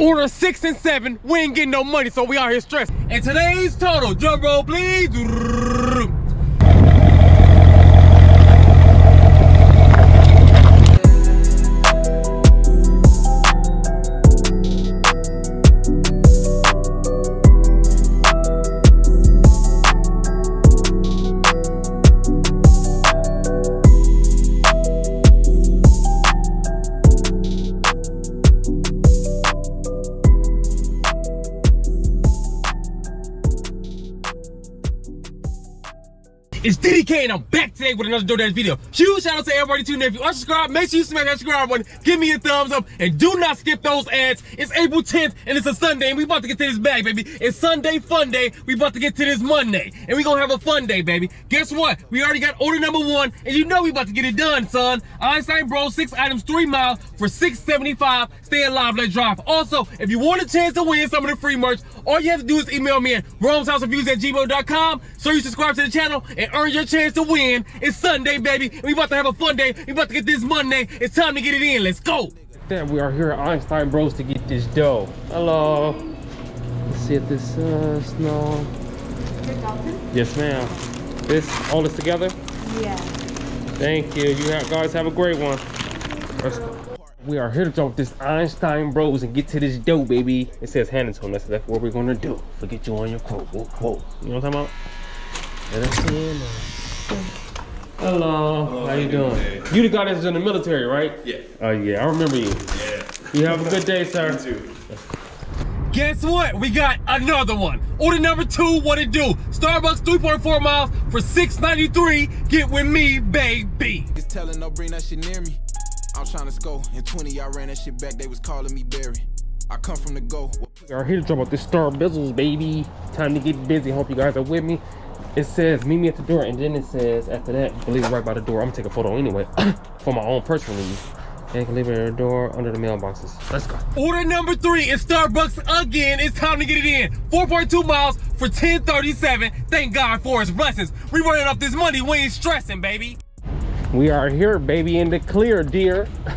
Order six and seven, we ain't getting no money, so we out here stressed. And today's total, drum roll please. And I'm back today with another DoorDash video. Huge shout out to everybody tuning in. If you are subscribed, make sure you smash that subscribe button. Give me a thumbs up and do not skip those ads. It's April 10th and it's a Sunday and we about to get to this bag, baby. It's Sunday fun day. We about to get to this Monday and we gonna have a fun day, baby. Guess what? We already got order number one and you know we about to get it done, son. Einstein Bro, six items, three miles for 675. Stay alive, let's drive. Also, if you want a chance to win some of the free merch, all you have to do is email me at romeshousereviews at gmail.com so you subscribe to the channel and earn your chance to win. It's Sunday, baby. We about to have a fun day. We about to get this Monday. It's time to get it in. Let's go. Then we are here at Einstein Bros to get this dough. Hello. Let's see if this uh snow. Yes, ma'am. This all this together? Yeah. Thank you. You have, guys have a great one. We are here to talk this Einstein Bros and get to this dough, baby. It says hand it to him. That's, that's what we're gonna do. Forget you on your quote. Whoa, whoa. You know what I'm talking about? Let us in. Hello. Hello, How you how doing? you doing? You the guy that's in the military, right? Yeah. Oh yeah, I remember you. Yeah. You have a good day, sir. You too. Guess what? We got another one. Order number two, what it do? Starbucks 3.4 miles for 6.93. Get with me, baby. Niggas telling no bring that shit near me. I'm trying to score. In 20, I ran that shit back. They was calling me Barry. I come from the go. We are here to talk about this Star Bizzles, baby. Time to get busy. Hope you guys are with me. It says meet me at the door, and then it says after that, leave it right by the door. I'm gonna take a photo anyway for my own personal use. And can leave it at the door under the mailboxes. Let's go. Order number three is Starbucks again. It's time to get it in. 4.2 miles for 1037. Thank God for his blessings. We running up this money. We ain't stressing, baby. We are here, baby, in the clear, dear.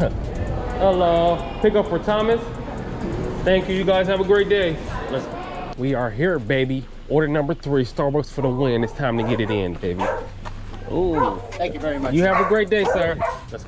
Hello. Pick up for Thomas. Thank you. You guys have a great day. Let's we are here, baby. Order number three, Starbucks for the win. It's time to get it in, baby. Ooh. Thank you very much. You have a great day, sir.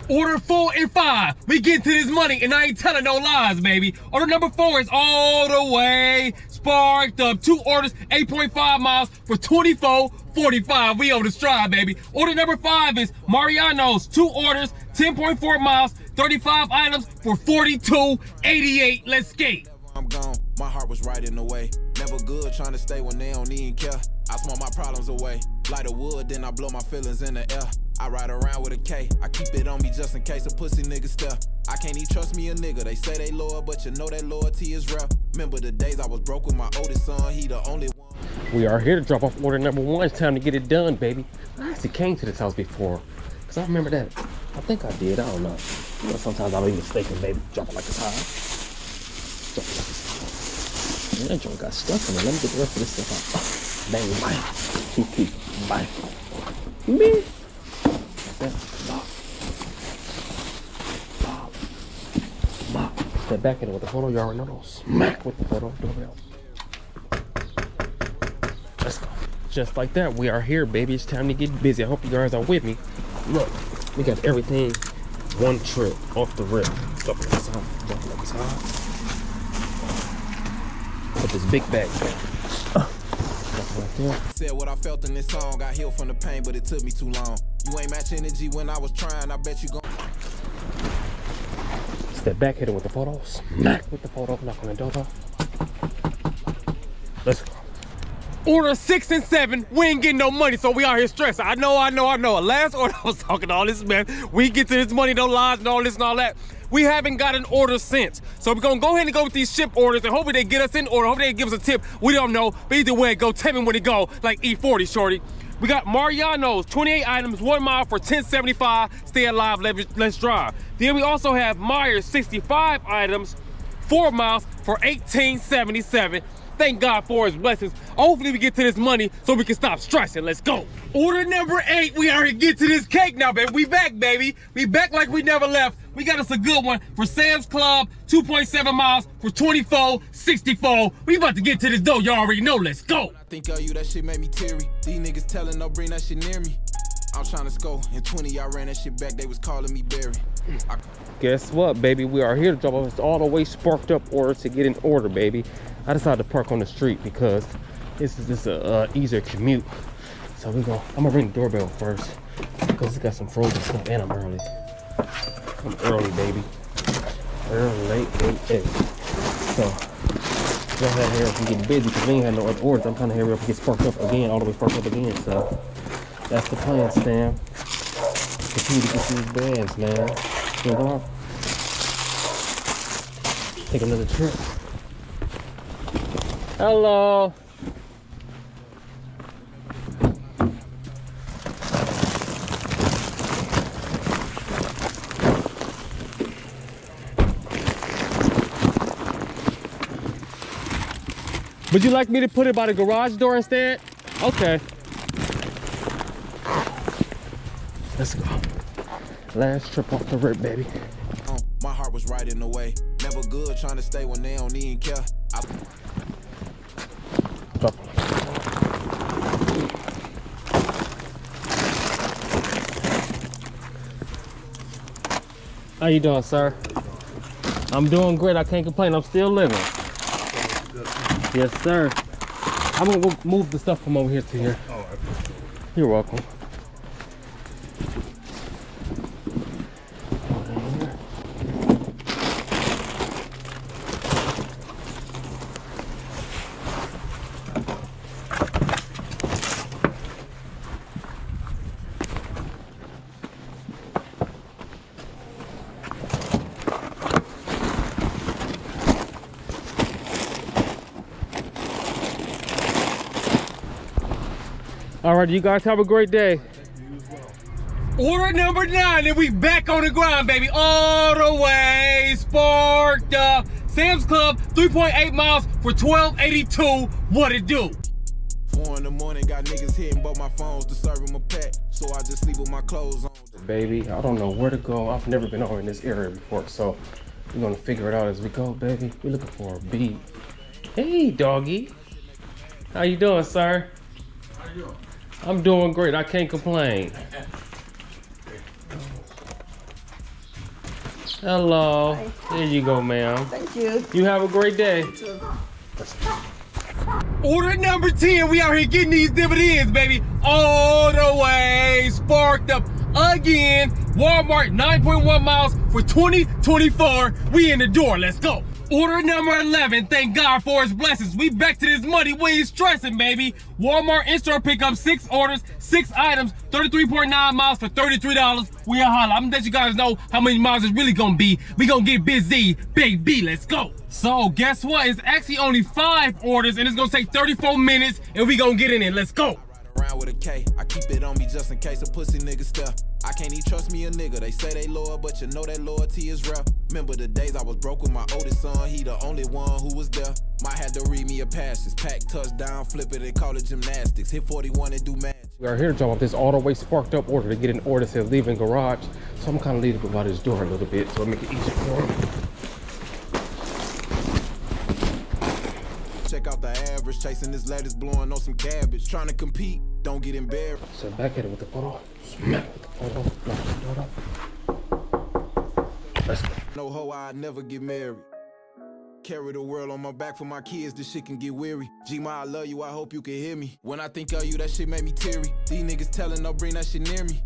Order four and five. We get to this money, and I ain't telling no lies, baby. Order number four is all the way sparked up. Two orders, 8.5 miles for 24.45. We on the stride, baby. Order number five is Mariano's. Two orders, 10.4 miles, 35 items for 42.88. Let's skate. I'm gone. My heart was right in the way. Never good trying to stay when they don't even care. I smoke my problems away. Light a wood, then I blow my feelings in the air. I ride around with a K. I keep it on me just in case a pussy nigga stare. I can't even trust me a nigga. They say they loyal, but you know that loyalty is rare. Remember the days I was broke with my oldest son. He the only one. We are here to drop off order number one. It's time to get it done, baby. I actually came to this house before. Because I remember that. I think I did. I don't know. You know, sometimes I'll be mistaken, baby. Drop it like a hot. Drop it like it's Man, that joint got stuck in it. Let me get the rest of this stuff out. Bang, bang. Two feet. Bang. Bing. That. Bob. Bob. Bob. Step back in it with the photo. You already know those. Smack with the photo. Doorbell. Let's go. Just like that, we are here, baby. It's time to get busy. I hope you guys are with me. Look, we got everything one trip off the rip. Drop it aside. Drop it aside. Put this big bag back. Drop it right there. Said what I felt in this song. Got healed from the pain, but it took me too long. You ain't match energy when I was trying. I bet you gon' Step back, hit it with the photo. Smack with the photo. Knock on the door. Let's go. Order six and seven. We ain't getting no money, so we out here stressed. I know, I know, I know. Last order, I was talking all this, man. We get to this money, no lies and all this and all that. We haven't got an order since. So we're gonna go ahead and go with these Shipt orders and hopefully they get us in order. Hopefully they give us a tip. We don't know. But either way, go tell me when to go, like E40, shorty. We got Mariano's, 28 items, one mile for 1075. Stay alive, let, let's drive. Then we also have Meijers, 65 items, four miles for 1877. Thank God for his blessings. Hopefully we get to this money so we can stop stressing. Let's go. Order number eight. We already get to this cake now, baby. We back, baby. We back like we never left. We got us a good one for Sam's Club, 2.7 miles for 24.64. We about to get to this dough. Y'all already know. Let's go. I think of you, that shit made me teary. These niggas telling no bring that shit near me. I'm trying to score. In 20, I ran that shit back. They was calling me Barry. I Guess what, baby? We are here to drop off this all the way sparked up order to get in order, baby. I decided to park on the street because this is just a uh, easier commute. So we go. I'm gonna ring the doorbell first because it's got some frozen stuff and I'm early. I'm early, baby. Early, late, late, late. So go ahead here if we get busy because we ain't had no other orders. I'm trying to hurry up and get sparked up again, all the way sparked up again. So that's the plan, Stan. Continue to get these bands, man. You know? Take another trip. Hello. Would you like me to put it by the garage door instead? Okay. Let's go. Last trip off the rip, baby. Uh, my heart was right in the way. Never good trying to stay when they don't even care. I Drop. How you doing, sir? I'm doing great. I can't complain. I'm still living. Yes, sir. I'm gonna move the stuff from over here to here. Oh, You're welcome. All right, you guys have a great day. Order number nine, and we back on the grind, baby. All the way sparked up. Sam's Club, 3.8 miles for 1282. What it do? Four in the morning, got niggas hitting both my phones to serve them a pack. So I just sleep with my clothes on. Baby, I don't know where to go. I've never been over in this area before, so we're gonna figure it out as we go, baby. We're looking for a beat. Hey, doggy. How you doing, sir? I'm doing great. I can't complain. Hello. There you go, ma'am. Thank you. You have a great day. Order number 10. We out here getting these dividends, baby. All the way sparked up again. Walmart 9.1 miles for 2024. We in the door. Let's go. Order number 11. Thank God for his blessings. We back to this money. We ain't stressing, baby. Walmart in-store pickup, six orders, six items, 33.9 miles for $33. We are holla. I'm gonna let you guys know how many miles it's really gonna be. We gonna get busy, baby. Let's go. So guess what? It's actually only five orders and it's gonna take 34 minutes and we gonna get in it. Let's go. Around with a K, I keep it on me just in case a pussy nigga step. I can't even trust me a nigga. They say they loyal, but you know that loyalty is real. Remember the days I was broke with my oldest son. He the only one who was there. Might have to read me a passage. Pack touchdown, flip it, and call it gymnastics. Hit 41 and do magic. We are here to drop off this all the way sparked up order to get an order that says leaving garage. So I'm kind of leaving by this door a little bit so I make it easier for him. Check out the average. Chasing this lettuce, blowing on some cabbage. Trying to compete, don't get embarrassed. So back at it with the photo. Smack with the photo. Knock the door off. Let's go. No hoe, I'd never get married. Carry the world on my back for my kids, this shit can get weary. G Ma, I love you, I hope you can hear me. When I think of you, that shit make me teary. These niggas telling no bring that shit near me.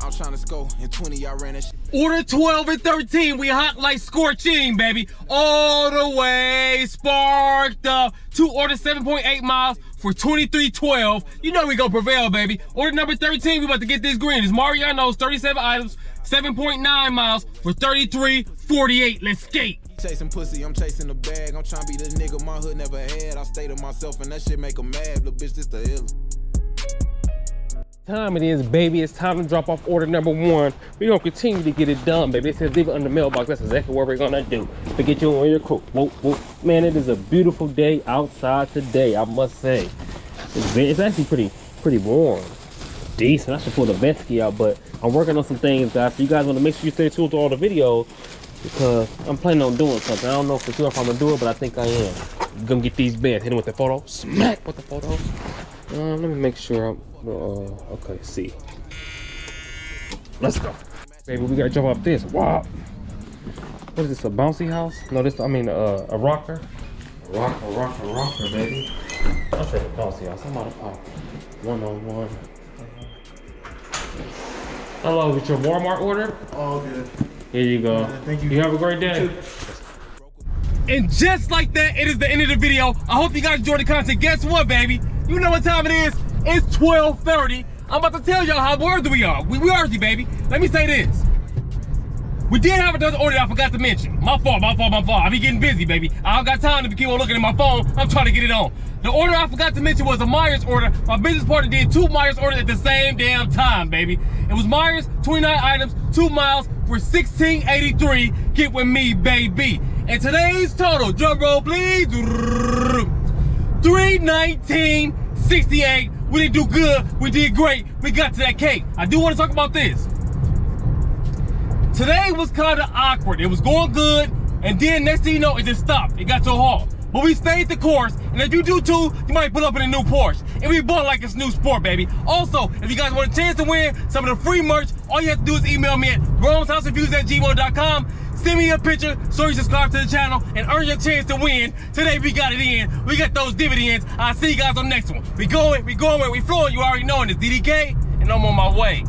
I'm trying to score. In 20, I ran that shit. Order 12 and 13. We hot like scorching, baby. All the way sparked up. Two orders, 7.8 miles for 23.12. You know we gonna prevail, baby. Order number 13, we about to get this green. It's Mariano's 37 items, 7.9 miles for 33.48. Let's skate. Chasing pussy, I'm chasing the bag. I'm trying to be the nigga my hood never had. I stay to myself and that shit make 'em mad. Little bitch, this the illest. Time it is, baby. It's time to drop off order number one. We're gonna continue to get it done, baby. It says leave it on the mailbox. That's exactly what we're gonna do. To get you on your cook. Whoa, whoa. Man, it is a beautiful day outside today, I must say. It's, ve- it's actually pretty, pretty warm. decent. I should pull the Betsky out, but I'm working on some things, guys. So you guys want to make sure you stay tuned to all the videos because I'm planning on doing something. I don't know for sure if I'm gonna do it, but I think I am. gonna get these bands, hit them with the photo, smack with the photos. Um, let me make sure I'm, uh, okay, see. Let's go. Baby, we gotta jump off this. Wow. What is this, a bouncy house? No, this, I mean, uh, a rocker. A rocker, rocker, rocker, baby. I said a bouncy house. I'm out of pocket. One on one. Hello, is your Walmart order? All good. Here you go. thank you. You have a great day. And just like that, it is the end of the video. I hope you guys enjoyed the content. Guess what, baby? You know what time it is. It's 12.30. I'm about to tell y'all how worthy we are. We worthy, baby. Let me say this. We did have another order I forgot to mention. My fault, my fault, my fault. I be getting busy, baby. I don't got time to keep on looking at my phone. I'm trying to get it on. The order I forgot to mention was a Meijers order. My business partner did two Meijers orders at the same damn time, baby. It was Meijers, 29 items, two miles for 1683. Get with me, baby. And today's total, drum roll please, 319.68. We didn't do good, we did great. We got to that cake. I do want to talk about this. Today was kind of awkward. It was going good, and then next thing you know, it just stopped. It got so halt. But we stayed the course, and if you do too, you might pull up in a new Porsche. And we bought like it's new sport, baby. Also, if you guys want a chance to win some of the free merch, all you have to do is email me at gmail.com. Send me a picture so you subscribe to the channel and earn your chance to win. Today we got it in. We got those dividends. I'll see you guys on the next one. We going, we going where we flowing. You already know, and it's DDK, and I'm on my way.